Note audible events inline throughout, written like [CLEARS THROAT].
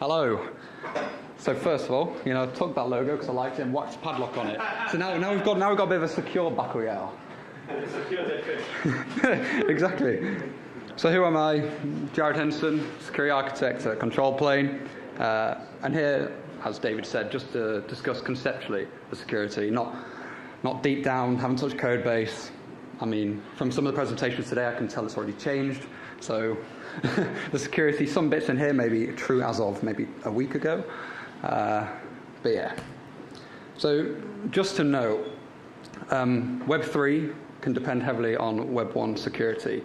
Hello. So first of all, you know, I took that logo because I liked it and watched padlock on it. So now, now we've got now we've got a bit of a secure Bacalhau. [LAUGHS] exactly. So who am I? Jared Henson, security architect at Control Plane, uh, and here, as David said, just to discuss conceptually the security, not not deep down, haven't touched code base. I mean, from some of the presentations today, I can tell it's already changed. So [LAUGHS] the security, some bits in here may be true as of maybe a week ago. Uh, but yeah. So just to note, um, Web3 can depend heavily on Web 1 security.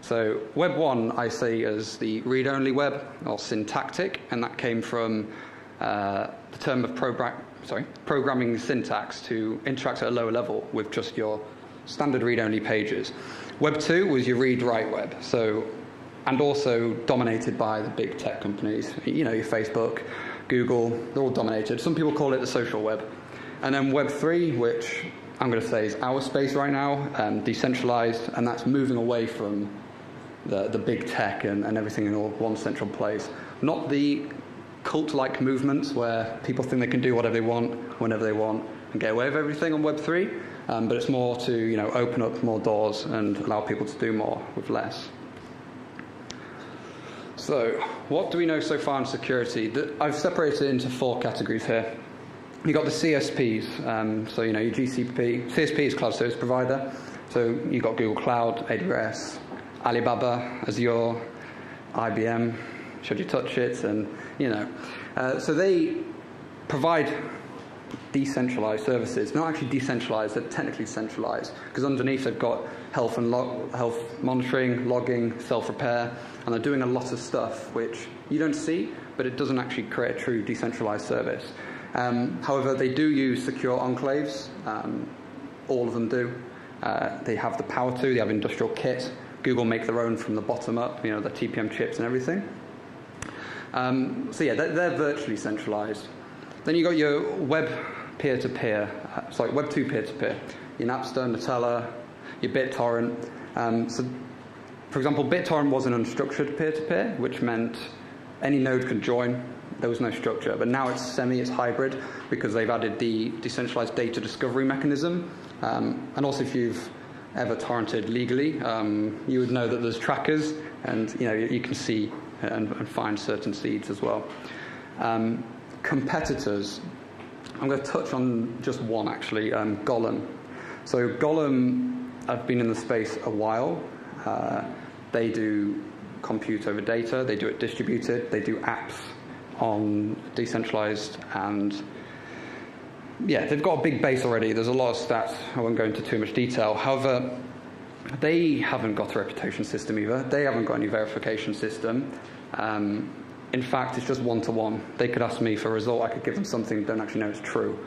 So Web 1 I see as the read-only web, or syntactic, and that came from uh, the term of sorry, programming syntax to interact at a lower level with just your standard read-only pages. Web 2 was your read-write web, so and also dominated by the big tech companies. You know, your Facebook, Google, they're all dominated. Some people call it the social web. And then Web 3, which I'm going to say is our space right now, um, decentralized, and that's moving away from the, the big tech and, and everything in all one central place. Not the cult like movements where people think they can do whatever they want, whenever they want, and get away with everything on Web 3. Um, but it's more to you know open up more doors and allow people to do more with less. So, what do we know so far on security? I've separated it into four categories here. You've got the CSPs, um, so you know your GCP. CSP is cloud service provider. So you've got Google Cloud, AWS, Alibaba, Azure, IBM. Should you touch it, and you know, uh, so they provide decentralized services. Not actually decentralized, they're technically centralized because underneath they've got health and log, health monitoring, logging, self-repair, and they're doing a lot of stuff which you don't see, but it doesn't actually create a true decentralized service. Um, however, they do use secure enclaves. Um, all of them do. Uh, they have the power to. They have industrial kit. Google make their own from the bottom up. You know the TPM chips and everything. Um, so yeah, they're, they're virtually centralized. Then you got your web peer-to-peer, uh, sorry, Web 2 peer-to-peer, your Napster, Gnutella, your BitTorrent. Um, so, for example, BitTorrent was an unstructured peer-to-peer, which meant any node could join. There was no structure, but now it's semi, it's hybrid because they've added the decentralized data discovery mechanism. Um, and also, if you've ever torrented legally, um, you would know that there's trackers, and you know you can see and, and find certain seeds as well. Um, competitors I'm going to touch on just one actually, um, Golem. So Golem, I've been in the space a while. Uh, they do compute over data, they do it distributed, they do apps on decentralized and yeah, they've got a big base already. There's a lot of stats. I won't go into too much detail. However, they haven't got a reputation system either. They haven't got any verification system. Um, in fact, it's just one to one. They could ask me for a result, I could give them something, they don't actually know it's true.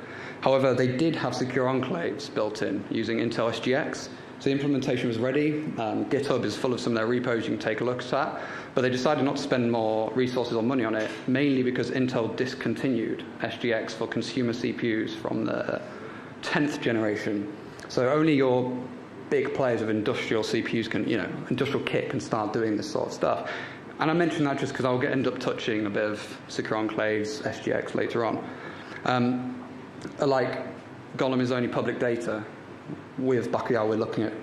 However, they did have secure enclaves built in using Intel SGX. So the implementation was ready. Um, GitHub is full of some of their repos you can take a look at. But they decided not to spend more resources or money on it, mainly because Intel discontinued SGX for consumer CPUs from the 10th generation. So only your big players of industrial CPUs can, you know, industrial kit can start doing this sort of stuff. And I mention that just because I'll end up touching a bit of secure enclaves, SGX later on. Um, like Golem is only public data. With Bacalhau, we're looking at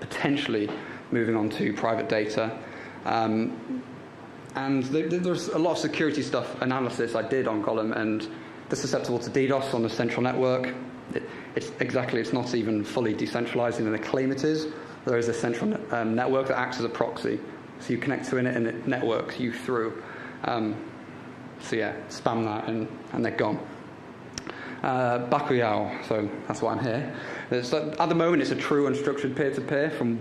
potentially moving on to private data. Um, and there's a lot of security stuff analysis I did on Golem, and they're susceptible to DDoS on the central network. It, it's exactly, it's not even fully decentralized, and they claim it is. There is a central um, network that acts as a proxy. So you connect to it and it networks you through. Um, so yeah, spam that and, and they're gone. Uh, Bacalhau, so that's why I'm here. at the moment, it's a true unstructured peer-to-peer from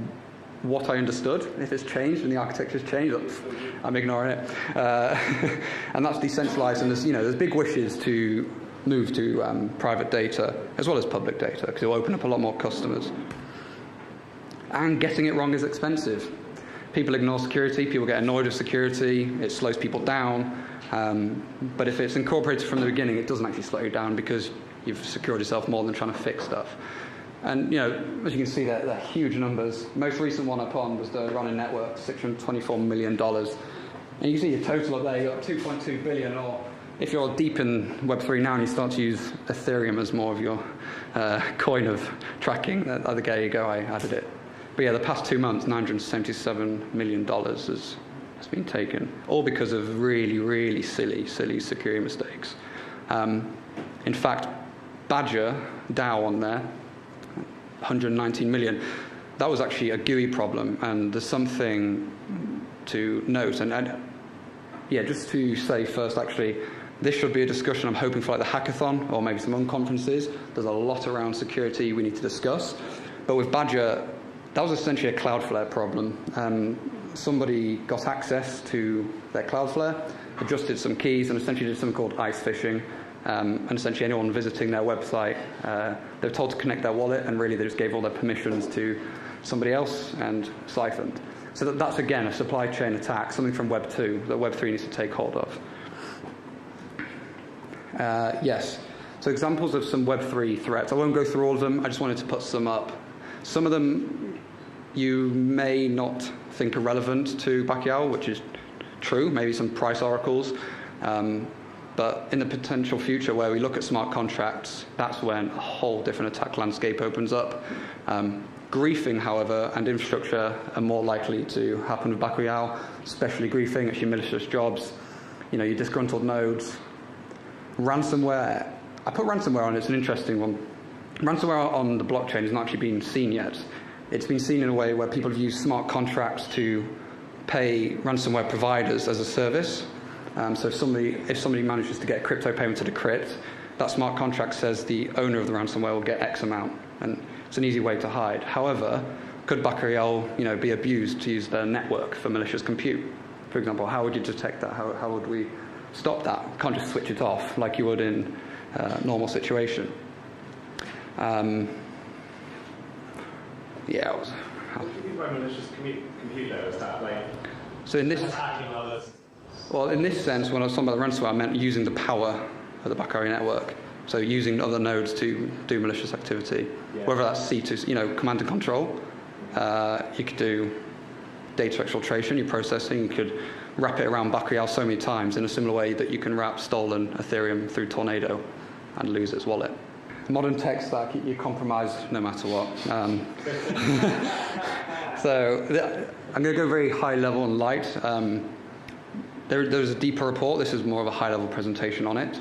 what I understood. If it's changed and the architecture's changed, I'm ignoring it. Uh, [LAUGHS] and that's decentralized, and there's, you know, there's big wishes to move to um, private data as well as public data because it'll open up a lot more customers. And getting it wrong is expensive people ignore security, people get annoyed with security, it slows people down. Um, but if it's incorporated from the beginning, it doesn't actually slow you down because you've secured yourself more than trying to fix stuff. And you know, as you can see, they're, they're huge numbers. Most recent one I on was the Ronin network, $624 million. And you see your total up there, you've got 2.2 billion, or if you're deep in Web3 now and you start to use Ethereum as more of your uh, coin of tracking, the other day ago I added it. But yeah, the past two months, $977 million has, has been taken, all because of really, really silly, silly security mistakes. Um, in fact, Badger DAO on there, 119 million. That was actually a GUI problem, and there's something to note. And, and yeah, just to say first, actually, this should be a discussion I'm hoping for like the hackathon or maybe some unconferences. There's a lot around security we need to discuss. But with Badger, that was essentially a Cloudflare problem. Um, somebody got access to their Cloudflare, adjusted some keys, and essentially did something called ice phishing. Um, and essentially, anyone visiting their website, uh, they were told to connect their wallet, and really they just gave all their permissions to somebody else and siphoned. So that, that's again a supply chain attack, something from Web 2 that Web 3 needs to take hold of. Uh, yes. So examples of some Web3 threats. I won't go through all of them. I just wanted to put some up. Some of them you may not think are relevant to Bacalhau, which is true. Maybe some price oracles. Um, but in the potential future where we look at smart contracts, that's when a whole different attack landscape opens up. Um, griefing, however, and infrastructure are more likely to happen with Bacalhau, especially griefing, actually malicious jobs. You know, your disgruntled nodes. Ransomware, I put ransomware on, it's an interesting one. Ransomware on the blockchain has not actually been seen yet. It's been seen in a way where people have used smart contracts to pay ransomware providers as a service. Um, so if somebody, if somebody manages to get a crypto payment to Decrypt, that smart contract says the owner of the ransomware will get X amount, and it's an easy way to hide. However, could Bacalhau, you know, be abused to use their network for malicious compute? For example, how would you detect that? How, how would we stop that? Can't just switch it off like you would in a uh, normal situation. Um, yeah. Was, what do you mean by malicious compute, compute? Is that like so in this, attacking others? Well, in this sense, when I was talking about the ransomware, I meant using the power of the Bacalhau network. So using other nodes to do malicious activity, yeah. whether that's C2, you know, command and control. Uh, you could do data exfiltration, you're processing. You could wrap it around Bacalhau so many times in a similar way that you can wrap stolen Ethereum through Tornado and lose its wallet. Modern tech stack, you're compromised no matter what. Um, [LAUGHS] so I'm going to go very high level and light. Um, there, there's a deeper report. This is more of a high level presentation on it.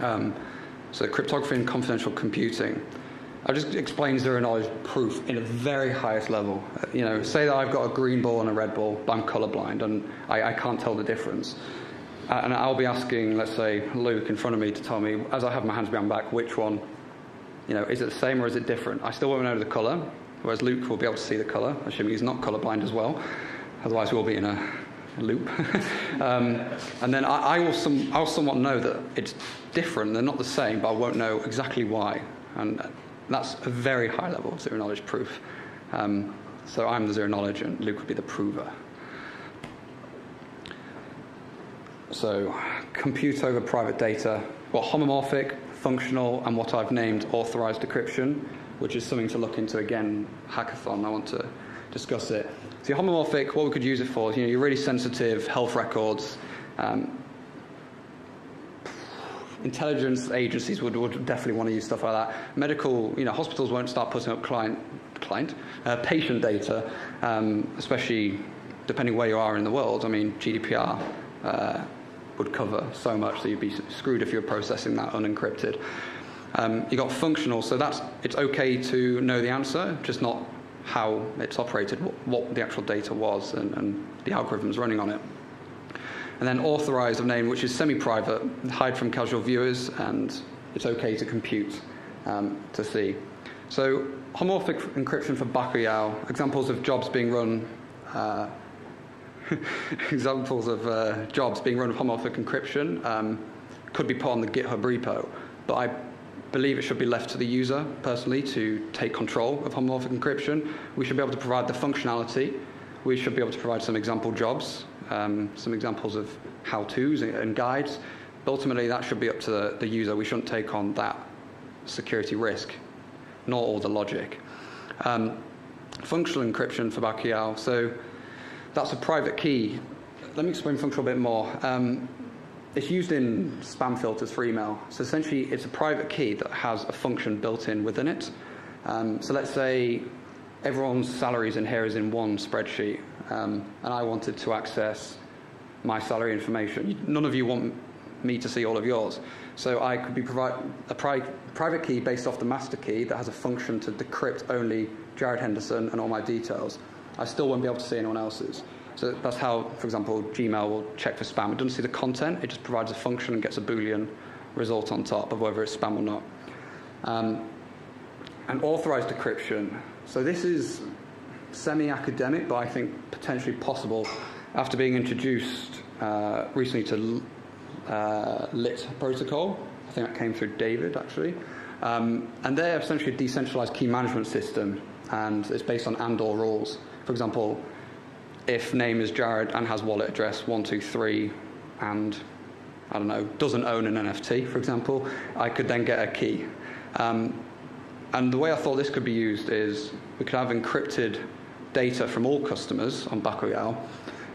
Um, so, cryptography and confidential computing. I'll just explain zero knowledge proof in a very highest level. You know, say that I've got a green ball and a red ball, but I'm colorblind and I, I can't tell the difference. Uh, and I'll be asking, let's say, Luke in front of me to tell me, as I have my hands behind my back, which one, you know, is it the same or is it different? I still won't know the color, whereas Luke will be able to see the color, assuming he's not colorblind as well. Otherwise, we'll be in a loop. [LAUGHS] um, and then I, I, will some, I'll somewhat know that it's different, they're not the same, but I won't know exactly why. And that's a very high level of zero knowledge proof. Um, so I'm the zero knowledge, and Luke would be the prover. So, compute over private data, well, homomorphic, functional, and what I've named authorized decryption, which is something to look into again, hackathon. I want to discuss it. So homomorphic, what we could use it for, you know, your really sensitive health records. Um, intelligence agencies would, would definitely want to use stuff like that. Medical, you know, hospitals won't start putting up client, client, uh, patient data, um, especially depending where you are in the world. I mean, GDPR uh, would cover so much that you'd be screwed if you're processing that unencrypted. Um, you got functional, so that's it's okay to know the answer, just not how it's operated, what, what the actual data was, and, and, the algorithms running on it. And then authorized of name, which is semi-private, hide from casual viewers, and it's okay to compute um, to see. So homomorphic encryption for Bacalhau, examples of jobs being run, uh, [LAUGHS] examples of uh, jobs being run with homomorphic encryption um, could be put on the GitHub repo, but I believe it should be left to the user personally to take control of homomorphic encryption. We should be able to provide the functionality. We should be able to provide some example jobs, um, some examples of how to's and guides. But ultimately, that should be up to the, the user. We shouldn't take on that security risk, nor all the logic. Um, functional encryption for Bacalhau. So that's a private key let me explain function a bit more. Um, it's used in spam filters for email. So essentially, it's a private key that has a function built in within it. Um, so let's say everyone's salaries in here is in one spreadsheet, um, and I wanted to access my salary information. None of you want me to see all of yours. So I could be provide a pri- private key based off the master key that has a function to decrypt only Jared Henderson and all my details. I still won't be able to see anyone else's. So that's how, for example, Gmail will check for spam. It doesn't see the content, it just provides a function and gets a Boolean result on top of whether it's spam or not. Um, and authorized decryption. So this is semi academic, but I think potentially possible after being introduced uh, recently to uh, LIT protocol. I think that came through David actually. Um, and they're essentially a decentralized key management system, and it's based on ANDOR rules. For example, if name is Jared and has wallet address 123 and I don't know, doesn't own an NFT, for example, I could then get a key. Um, and the way I thought this could be used is we could have encrypted data from all customers on Bacalhau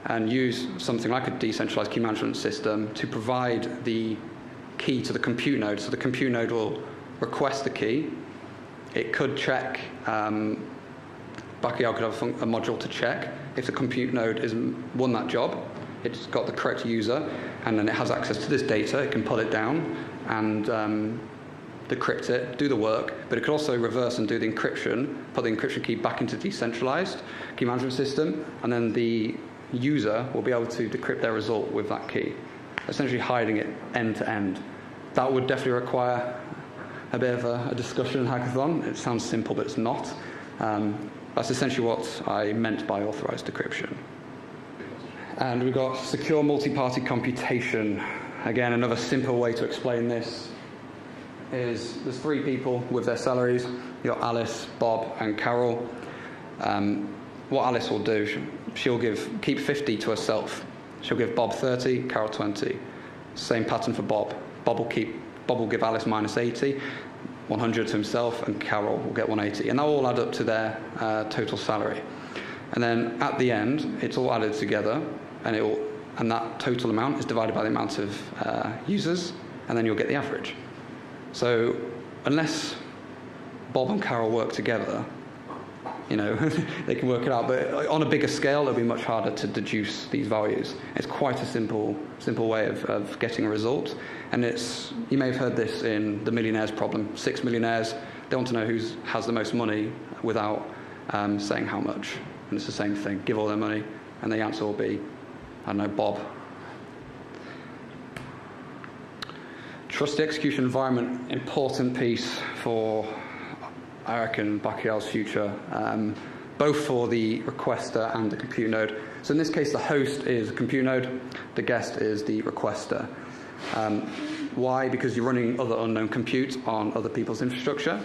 and use something like a decentralized key management system to provide the key to the compute node. So the compute node will request the key. It could check, um, Bacalhau could have a, a, module to check if the compute node has won that job. It's got the correct user, and then it has access to this data. It can pull it down and um, decrypt it, do the work, but it could also reverse and do the encryption, put the encryption key back into decentralized key management system, and then the user will be able to decrypt their result with that key, essentially hiding it end to end. That would definitely require a bit of a, a discussion hackathon. It sounds simple, but it's not. Um, that's essentially what I meant by authorized decryption. And we've got secure multi party computation. Again, another simple way to explain this is there's three people with their salaries. You've got Alice, Bob, and Carol. Um, what Alice will do, she'll give keep 50 to herself. She'll give Bob 30, Carol 20. Same pattern for Bob. Bob will keep Bob will give Alice minus 80, 100 to himself, and Carol will get 180. And that will all add up to their uh, total salary. And then at the end, it's all added together, and it will, and that total amount is divided by the amount of uh, users, and then you'll get the average. So unless Bob and Carol work together, you know, [LAUGHS] they can work it out. But on a bigger scale, it'll be much harder to deduce these values. It's quite a simple, simple way of, of getting a result. And it's, you may have heard this in the millionaires problem. Six millionaires, they want to know who has the most money without um, saying how much. And it's the same thing. Give all their money, and the answer will be, I don't know, Bob. Trust the execution environment, important piece for I reckon, Bacalhau's future, um, both for the requester and the compute node. So in this case, the host is compute node, the guest is the requester. Um, why? Because you're running other unknown compute on other people's infrastructure.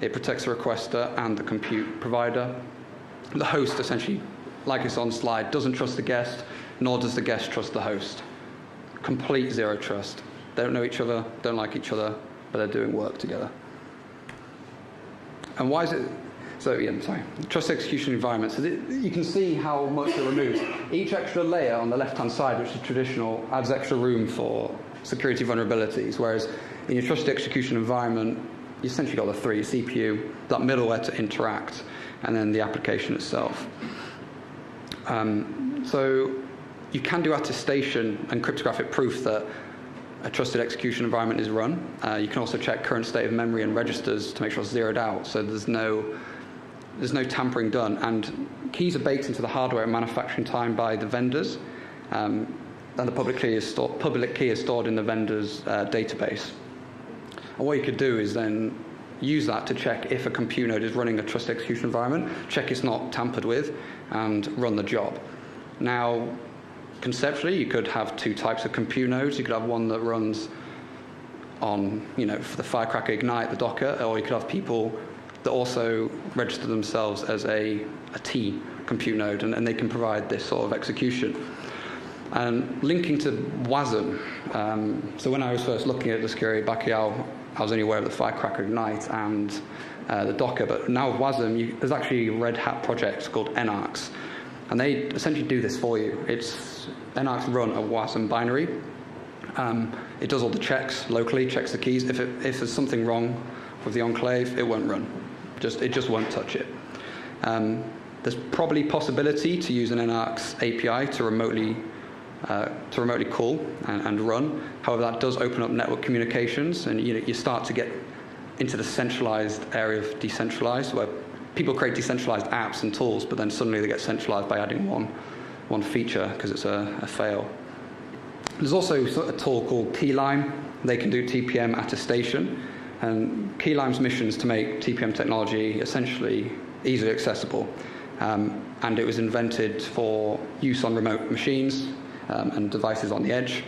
It protects the requester and the compute provider. The host, essentially, like it's on slide, doesn't trust the guest, nor does the guest trust the host. Complete zero trust. They don't know each other, don't like each other, but they're doing work together. And why is it? So yeah, sorry. Trust execution environment. So you can see how much it removes. Each extra layer on the left-hand side, which is traditional, adds extra room for security vulnerabilities. Whereas in your trusted execution environment, you essentially got the three: CPU, that middleware to interact, and then the application itself. Um, so you can do attestation and cryptographic proof that a trusted execution environment is run. Uh, you can also check current state of memory and registers to make sure it's zeroed out, so there's no there's no tampering done. And keys are baked into the hardware at manufacturing time by the vendors, um, and the public key, is public key is stored in the vendor's uh, database. And what you could do is then use that to check if a compute node is running a trusted execution environment, check it's not tampered with, and run the job. Now, conceptually, you could have two types of compute nodes. You could have one that runs on, you know, for the Firecracker Ignite, the Docker, or you could have people that also register themselves as a, a TEE compute node, and, and they can provide this sort of execution. And linking to WASM, um, so when I was first looking at the security Bacalhau, I was only aware of the Firecracker Ignite and uh, the Docker, but now with WASM, you, there's actually a Red Hat project called Enarx, And they essentially do this for you. It's Enarx run a WASM binary. Um, it does all the checks locally, checks the keys. If, it, if there's something wrong with the enclave, it won't run. Just, it just won't touch it. Um, there's probably possibility to use an Enarx API to remotely uh, to remotely call and, and, run. However, that does open up network communications, and you, know, you start to get into the centralized area of decentralized, where people create decentralized apps and tools, but then suddenly they get centralized by adding one, one feature because it's a, a, fail. There's also a tool called Keylime. They can do TPM attestation, and Keylime's mission is to make TPM technology essentially easily accessible. Um, and it was invented for use on remote machines um, and devices on the edge.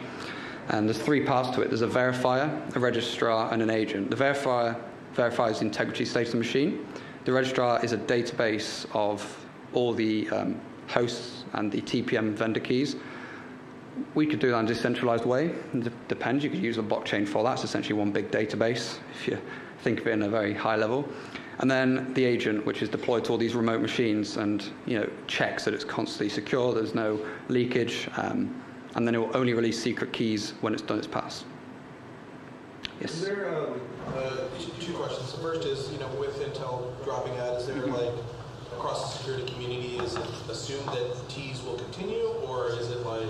And there's three parts to it. There's a verifier, a registrar, and an agent. The verifier verifies the integrity state of the machine. The registrar is a database of all the um, hosts and the TPM vendor keys. We could do that in a decentralized way. It depends. You could use a blockchain for that. It's essentially one big database if you think of it in a very high level. And then the agent, which is deployed to all these remote machines and you know checks that it's constantly secure, there's no leakage, um, and then it will only release secret keys when it's done its pass. Yes. Is there um, uh, two questions? The first is, you know, with Intel dropping out, is there mm-hmm. like across the security community, is it assumed that TEEs will continue, or is it like,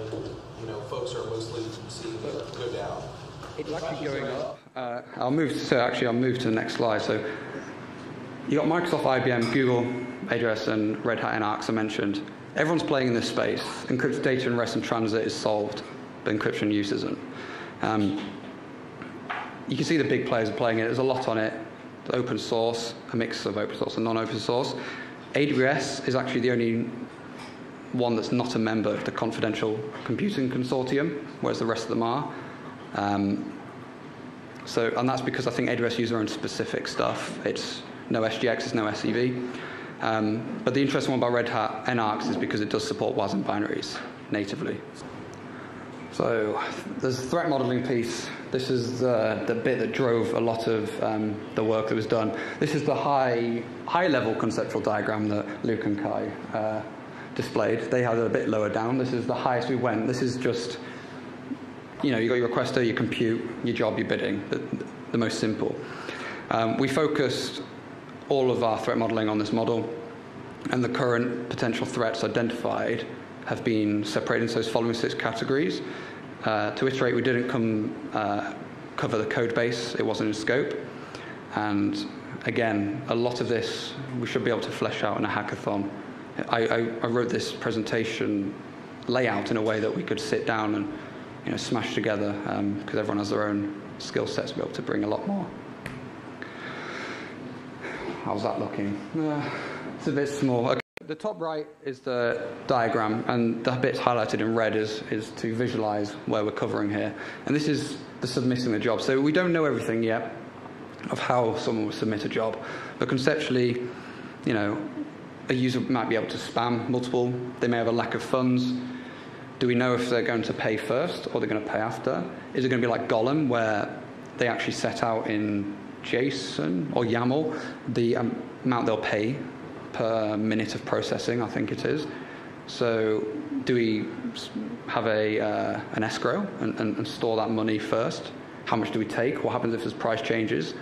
you know, folks are mostly seeing it go down? It's actually going up. Uh, I'll move to actually I'll move to the next slide. So you got Microsoft, IBM, Google, AWS, and Red Hat Enarx I mentioned. Everyone's playing in this space. Encrypted data in rest and transit is solved, but encryption use isn't. Um, you can see the big players are playing it. There's a lot on it. Open source, a mix of open source and non-open source. AWS is actually the only one that's not a member of the Confidential Computing Consortium, whereas the rest of them are. Um, so, and that's because I think AWS uses their own specific stuff. It's no SGX, it's no SEV. Um, but the interesting one about Red Hat Enarx is because it does support WASM binaries natively. So there's the threat modeling piece. This is uh, the bit that drove a lot of um, the work that was done. This is the high, high level conceptual diagram that Luke and Kai uh, displayed. They had it a bit lower down. This is the highest we went. This is just, you know, you got your requester, your compute, your job, your bidding, the, the most simple. Um, we focused all of our threat modeling on this model, and the current potential threats identified have been separated into those following six categories. Uh, to iterate, we didn't come uh, cover the code base, it wasn't in scope. And again, a lot of this we should be able to flesh out in a hackathon. I, I, I wrote this presentation layout in a way that we could sit down and you know, smash together because um, everyone has their own skill sets to be able to bring a lot more. How's that looking? Uh, it's a bit small. Okay. The top right is the diagram, and the bits highlighted in red is, is to visualize where we're covering here. And this is the submitting the job. So we don't know everything yet of how someone will submit a job, but conceptually, you know, a user might be able to spam multiple. They may have a lack of funds. Do we know if they're going to pay first or they're going to pay after? Is it going to be like Golem, where they actually set out in JSON or YAML the amount they'll pay per minute of processing, I think it is. So, do we have a, uh, an escrow and, and, and, store that money first? How much do we take? What happens if there's price changes?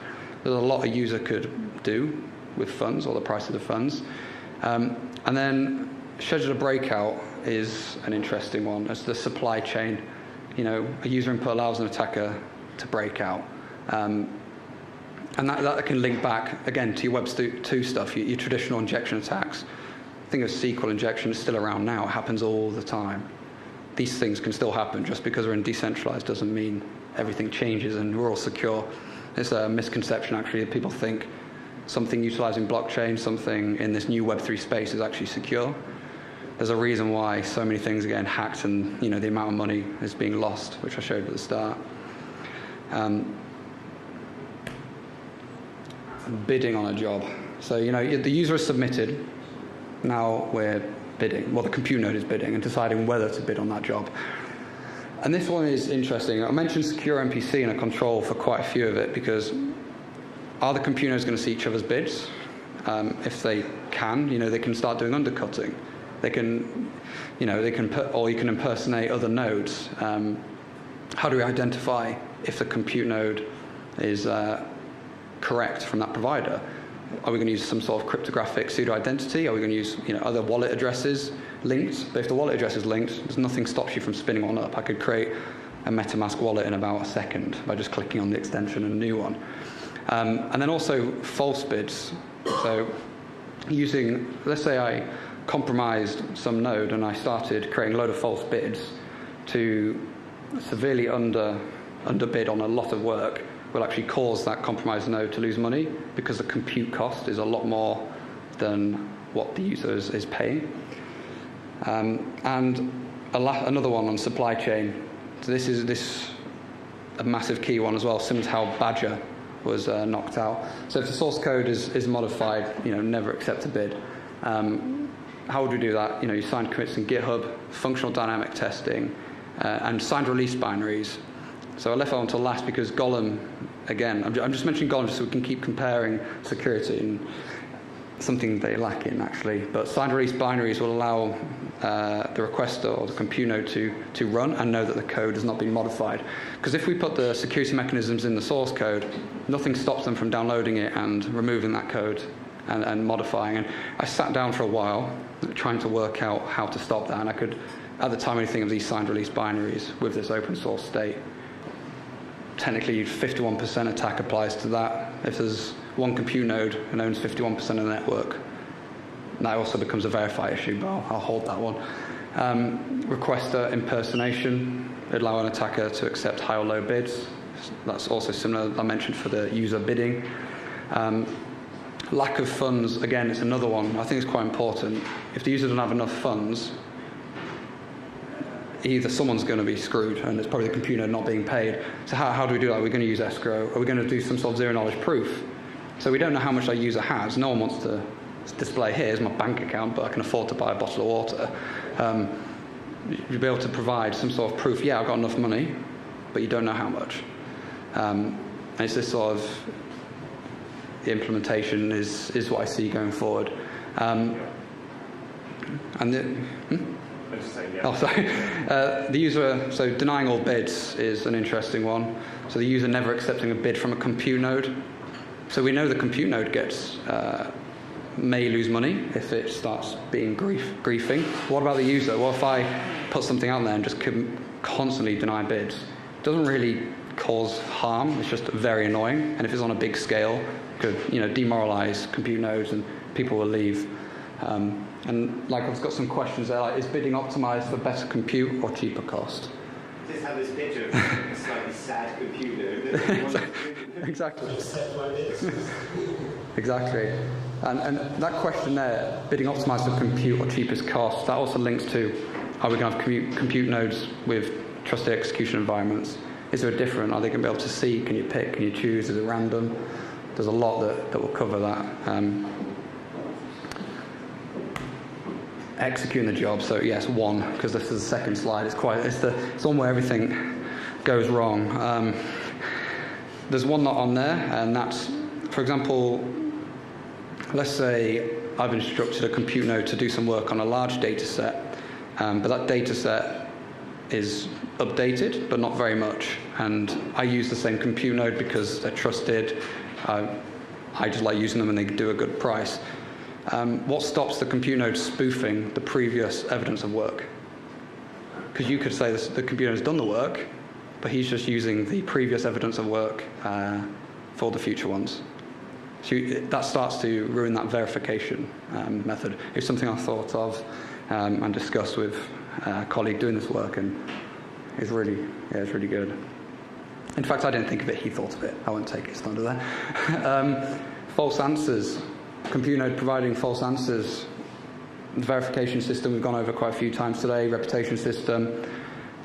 There's a lot a user could do with funds or the price of the funds. Um, and then, schedule a breakout is an interesting one. As the supply chain, you know, a user input allows an attacker to break out. Um, and that, that can link back, again, to your Web 2 stuff, your, your traditional injection attacks. Think of SQL injection is still around now. It happens all the time. These things can still happen. Just because we're in decentralized doesn't mean everything changes and we're all secure. It's a misconception, actually, that people think something utilizing blockchain, something in this new Web3 space is actually secure. There's a reason why so many things are getting hacked and you know, the amount of money is being lost, which I showed at the start. Um, bidding on a job. So, you know, the user has submitted, now we're bidding. Well, the compute node is bidding and deciding whether to bid on that job. And this one is interesting. I mentioned secure MPC and a control for quite a few of it because are the compute nodes going to see each other's bids? Um, if they can, you know, they can start doing undercutting. They can, you know, they can put, or you can impersonate other nodes. Um, how do we identify if the compute node is uh, correct from that provider? Are we going to use some sort of cryptographic pseudo identity? Are we going to use you know, other wallet addresses linked? But if the wallet address is linked, there's nothing stops you from spinning one up. I could create a MetaMask wallet in about a second by just clicking on the extension and a new one. Um, and then also false bids. So using, let's say I compromised some node and I started creating a load of false bids to severely under underbid on a lot of work will actually cause that compromised node to lose money because the compute cost is a lot more than what the user is, is paying. Um, and another one on supply chain. So this is this a massive key one as well, similar to how Badger was uh, knocked out. So if the source code is, is modified, you know, never accept a bid. Um, how would we do that? You know, you sign commits in GitHub, functional dynamic testing, uh, and signed release binaries. So I left that one to last because Golem, again, I'm, just mentioning just so we can keep comparing security and something they lack in actually. But signed release binaries will allow uh, the requester or the compute node to, to run and know that the code has not been modified. Because if we put the security mechanisms in the source code, nothing stops them from downloading it and removing that code and, and modifying. And I sat down for a while trying to work out how to stop that. And I could, at the time, only think of these signed release binaries with this open source state. Technically, 51% attack applies to that. If there's one compute node and owns 51% of the network, that also becomes a verify issue, but I'll, I'll hold that one. Um, requester impersonation, allow an attacker to accept high or low bids. That's also similar, I mentioned, for the user bidding. Um, lack of funds, again, it's another one. I think it's quite important. If the user doesn't have enough funds, either someone's going to be screwed and it's probably the computer not being paid. So how, how do we do that? Are we going to use escrow? Are we going to do some sort of zero knowledge proof? So we don't know how much our user has. No one wants to display here is my bank account, but I can afford to buy a bottle of water. Um, you'll be able to provide some sort of proof. Yeah, I've got enough money, but you don't know how much. Um, and it's this sort of the implementation is is what I see going forward. Um, and the, hmm? Oh, sorry. [LAUGHS] Uh, the user, so denying all bids is an interesting one. So the user never accepting a bid from a compute node. So we know the compute node gets uh, may lose money if it starts being grief, griefing. What about the user? What if I put something out there and just constantly deny bids? It doesn't really cause harm. It's just very annoying. And if it's on a big scale, could you know demoralize compute nodes and people will leave. Um, and like I've got some questions there, like is bidding optimized for better compute or cheaper cost? Just have this picture of a slightly sad computer. exactly. [LAUGHS] exactly. And, and that question there, bidding optimized for compute or cheapest cost, that also links to are we going to have compute, compute nodes with trusted execution environments? Is there a different? Are they going to be able to see? Can you pick? Can you choose? Is it random? There's a lot that, that will cover that. Um, executing the job. So yes, one because this is the second slide. It's quite it's the it's one where everything goes wrong. Um, there's one not on there, and that's for example, let's say I've instructed a compute node to do some work on a large data set, um, but that data set is updated, but not very much. And I use the same compute node because they're trusted. Uh, I just like using them and they do a good price. Um, what stops the compute node spoofing the previous evidence of work? Because you could say this, the computer has done the work, but he's just using the previous evidence of work uh, for the future ones. So you, that starts to ruin that verification um, method. It's something I thought of um, and discussed with a colleague doing this work, and it's really, yeah, it's really good. In fact, I didn't think of it, he thought of it. I won't take his thunder there. [LAUGHS] um, false answers compute node providing false answers. The verification system we've gone over quite a few times today, reputation system,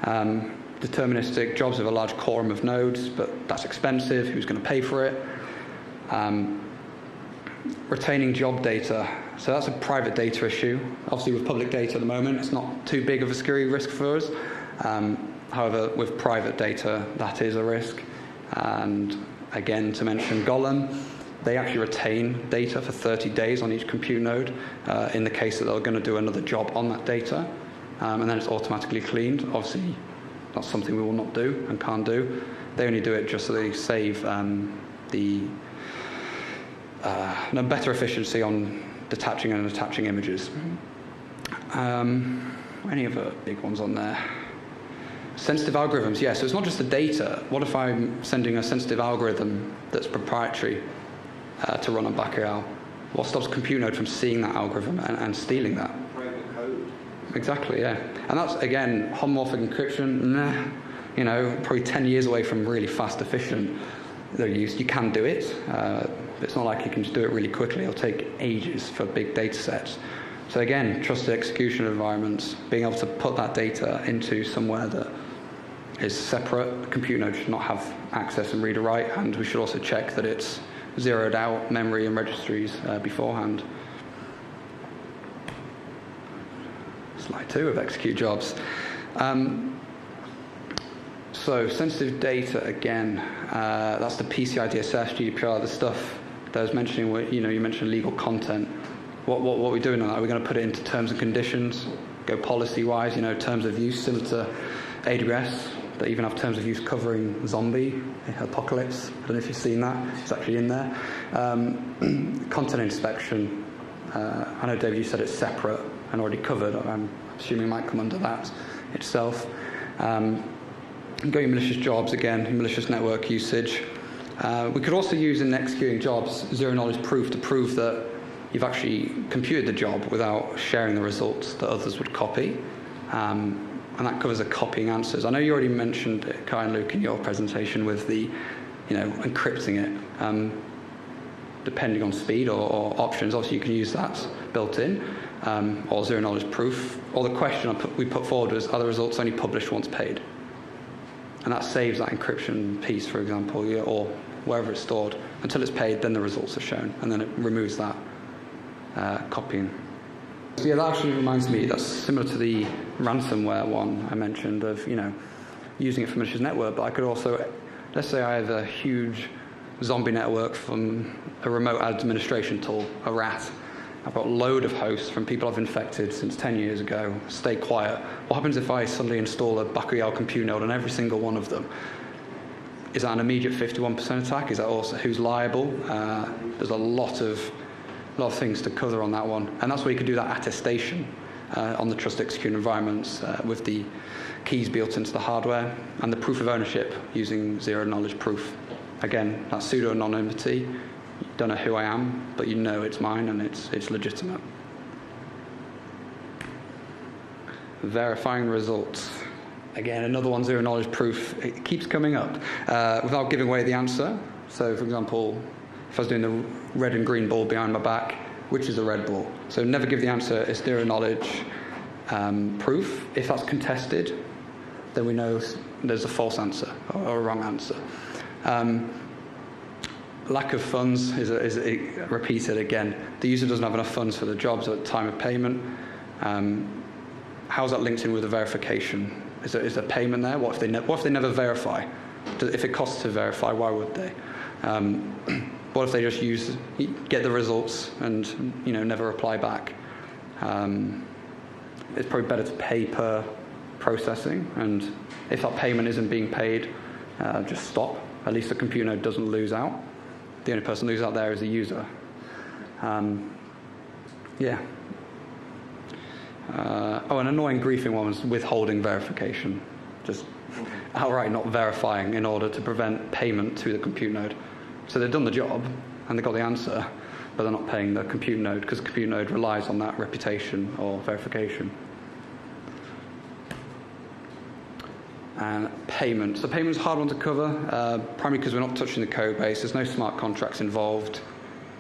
um, deterministic jobs with a large quorum of nodes, but that's expensive. Who's going to pay for it? Um, retaining job data. So that's a private data issue. Obviously, with public data at the moment, it's not too big of a security risk for us. Um, however, with private data, that is a risk. And again, to mention Golem, they actually retain data for 30 days on each compute node uh, in the case that they're going to do another job on that data, um, and then it's automatically cleaned. Obviously, that's something we will not do and can't do. They only do it just so they save um, the uh, better efficiency on detaching and attaching images. Um, any other big ones on there? Sensitive algorithms, yeah, so it's not just the data. What if I'm sending a sensitive algorithm that's proprietary uh, to run on Bacalhau? What stops compute node from seeing that algorithm and, and stealing that? Code. Exactly, yeah. And that's, again, homomorphic encryption, nah, you know, probably 10 years away from really fast, efficient use. You can do it. Uh, it's not like you can just do it really quickly. It'll take ages for big data sets. So again, trusted execution environments, being able to put that data into somewhere that is separate. Compute node should not have access and read or write, and we should also check that it's zeroed out memory and registries uh, beforehand. Slide two of execute jobs. Um, so sensitive data again. Uh, that's the PCI DSS, GDPR, the stuff that I was mentioning. You know, you mentioned legal content. What what what are we doing on that? Are we going to put it into terms and conditions? Go policy wise. You know, terms of use similar to AWS. That even have terms of use covering zombie apocalypse. I don't know if you've seen that. It's actually in there. Um, [CLEARS THROAT] content inspection. Uh, I know, David, you said it's separate and already covered. I'm assuming it might come under that itself. Um, going malicious jobs again, malicious network usage. Uh, we could also use in executing jobs zero knowledge proof to prove that you've actually computed the job without sharing the results that others would copy. Um, and that covers the copying answers. I know you already mentioned it, Kai and Luke, in your presentation with the, you know, encrypting it. Um, depending on speed or, or, options, obviously you can use that built in, um, or zero knowledge proof. Or the question put, we put forward was, are the results only published once paid? And that saves that encryption piece, for example, or wherever it's stored. Until it's paid, then the results are shown, and then it removes that uh, copying. That actually reminds me, that's similar to the ransomware one I mentioned of, you know, using it for malicious network, but I could also, let's say I have a huge zombie network from a remote administration tool, a RAT. I've got a load of hosts from people I've infected since 10 years ago. Stay quiet. What happens if I suddenly install a Bacalhau compute node on every single one of them? Is that an immediate 51% attack? Is that also who's liable? Uh, there's a lot of a lot of things to cover on that one. And that's where you can do that attestation uh, on the trust execute environments uh, with the keys built into the hardware and the proof of ownership using zero knowledge proof. Again, that pseudo anonymity. You don't know who I am, but you know it's mine and it's, it's legitimate. Verifying results. Again, another one, zero knowledge proof. It keeps coming up uh, without giving away the answer. So, for example, if I was doing the red and green ball behind my back, which is a red ball? So never give the answer, it's zero knowledge um, proof. If that's contested, then we know there's a false answer or, a wrong answer. Um, lack of funds is, a, is a, repeated again. The user doesn't have enough funds for the jobs at the time of payment. Um, how's that linked in with the verification? Is there, is there payment there? What if they, ne- what if they never verify? If it costs to verify, why would they? Um, [CLEARS THROAT] What if they just use get the results and you know never reply back? Um, it's probably better to pay per processing, and if that payment isn't being paid, uh, just stop. At least the compute node doesn't lose out. The only person who loses out there is the user. Um, yeah. Uh, oh, an annoying griefing one was withholding verification. Just outright not verifying in order to prevent payment to the compute node. So they've done the job and they've got the answer, but they're not paying the compute node because the compute node relies on that reputation or verification. And payment. So payment's a hard one to cover, uh, primarily because we're not touching the code base. There's no smart contracts involved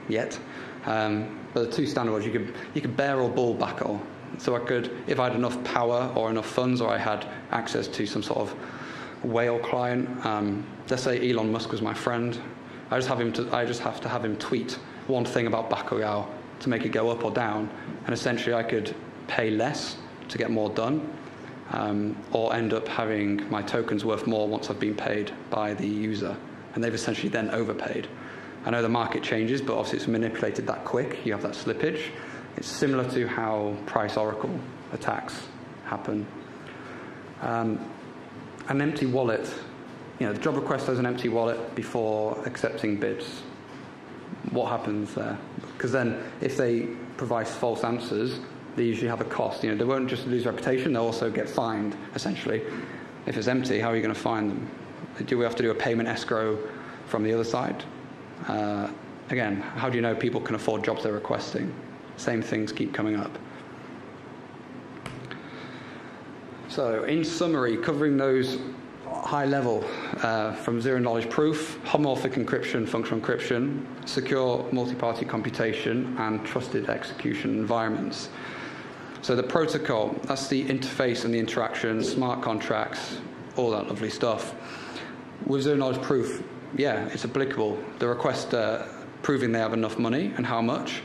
yet. Um, but the two standard ones, you could you could bear or bull Bacalhau. So I could, if I had enough power or enough funds, or I had access to some sort of whale client. Um, let's say Elon Musk was my friend. I just have him to, I just have to have him tweet one thing about Bacalhau to make it go up or down, and essentially I could pay less to get more done, um, or end up having my tokens worth more once I've been paid by the user, and they've essentially then overpaid. I know the market changes, but obviously it's manipulated that quick. You have that slippage. It's similar to how price oracle attacks happen. Um, an empty wallet, you know, the job request has an empty wallet before accepting bids. What happens there? Because then, if they provide false answers, they usually have a cost. You know, they won't just lose reputation; they'll also get fined. Essentially, if it's empty, how are you going to find them? Do we have to do a payment escrow from the other side? Uh, again, how do you know people can afford jobs they're requesting? Same things keep coming up. So, in summary, covering those high level uh, from zero knowledge proof, homomorphic encryption, functional encryption, secure multi party computation, and trusted execution environments. So, the protocol that's the interface and the interaction, smart contracts, all that lovely stuff. With zero knowledge proof, yeah, it's applicable. The request uh, proving they have enough money and how much.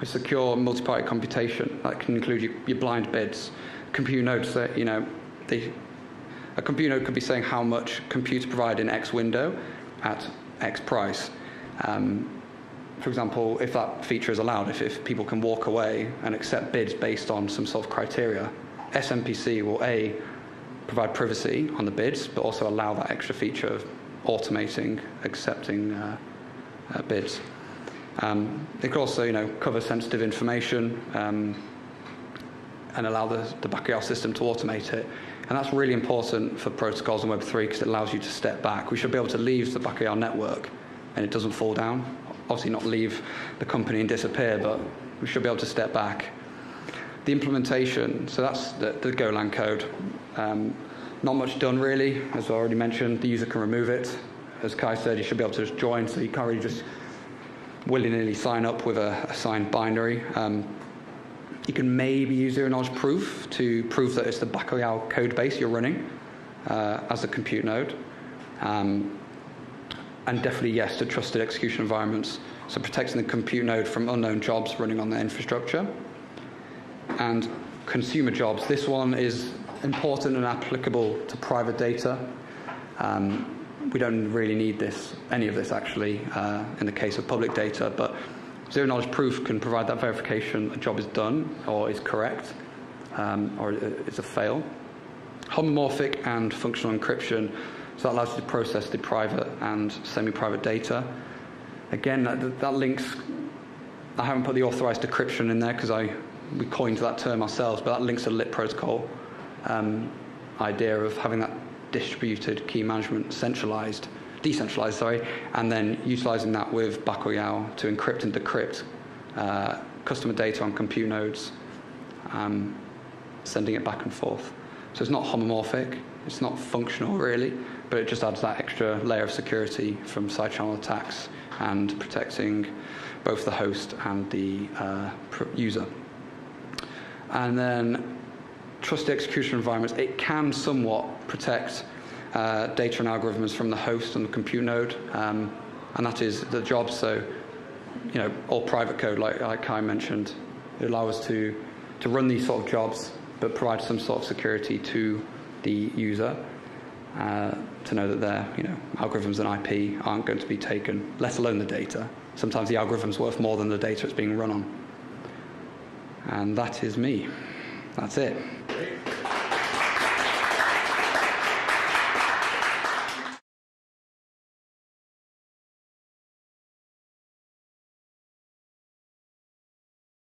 With secure multi-party computation, that can include your, your blind bids. compute nodes that, you know, they, a computer could be saying how much computer provided in X window at X price. Um, for example, if that feature is allowed, if, if people can walk away and accept bids based on some sort of criteria, SMPC will A, provide privacy on the bids, but also allow that extra feature of automating accepting uh, uh, bids. Um, it could also, you know, cover sensitive information um, and allow the, the Bacalhau system to automate it. And that's really important for protocols in Web3 because it allows you to step back. We should be able to leave the back of our network and it doesn't fall down. Obviously, not leave the company and disappear, but we should be able to step back. The implementation, so that's the, the Golang code. Um, not much done really, as I already mentioned. The user can remove it. As Kai said, you should be able to just join, so you can't really just willy nilly sign up with a, a signed binary. Um, you can maybe use zero knowledge proof to prove that it's the Bacalhau code base you're running uh, as a compute node. Um, and definitely yes to trusted execution environments, so protecting the compute node from unknown jobs running on the infrastructure. And consumer jobs, this one is important and applicable to private data. Um, we don't really need this, any of this actually, uh, in the case of public data, but zero knowledge proof can provide that verification a job is done or is correct um, or is a fail. Homomorphic and functional encryption, so that allows you to process the private and semi private data. Again, that, that links, I haven't put the authorized decryption in there because I we coined that term ourselves, but that links to the LIT protocol um, idea of having that distributed key management centralized, decentralized, sorry, and then utilizing that with Bacalhau to encrypt and decrypt uh, customer data on compute nodes, um, sending it back and forth. So it's not homomorphic, it's not functional really, but it just adds that extra layer of security from side channel attacks and protecting both the host and the uh, user. And then trusted execution environments, it can somewhat protect uh, data and algorithms from the host and the compute node, um, and that is the job. So, you know, all private code, like, like Kai mentioned, it allows us to, to run these sort of jobs, but provide some sort of security to the user. Uh, to know that their you know algorithms and IP aren't going to be taken, let alone the data. Sometimes the algorithm's worth more than the data it's being run on. And that is me. That's it.